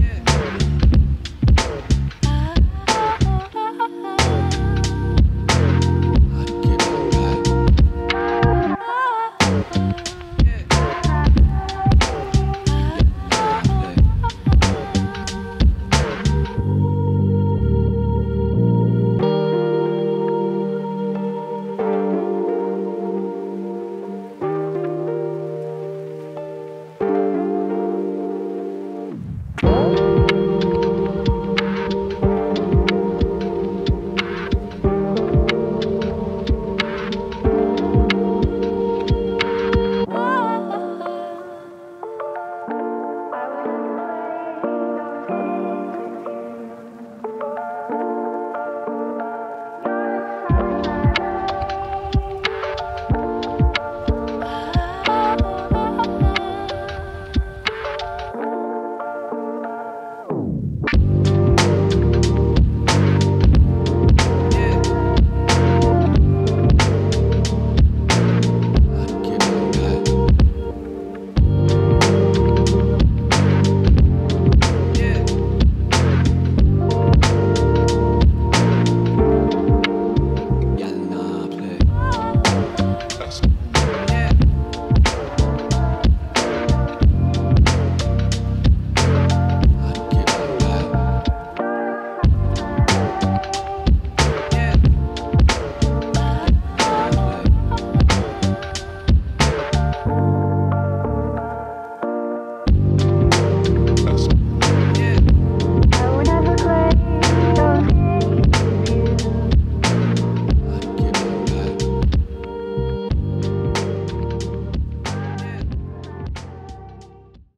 Yeah.